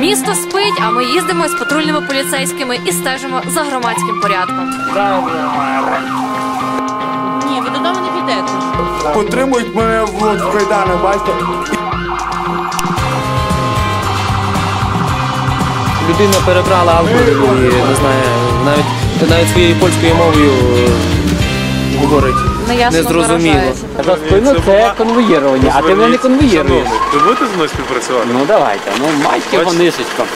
Місто спить, а ми їздимо з патрульними поліцейськими і стежимо за громадським порядком. Ні, ви додому не підете. Потримують мене от, в кайданах, бачите? Людина перебрала алкоголь і не знаю, навіть навіть своєю польською мовою е, говорить незрозуміло. За спину це конвоєрування, а ти мене не конвоєруєш. Ви будете зі мною співпрацювати? Ну давайте, ну майське вонишечко.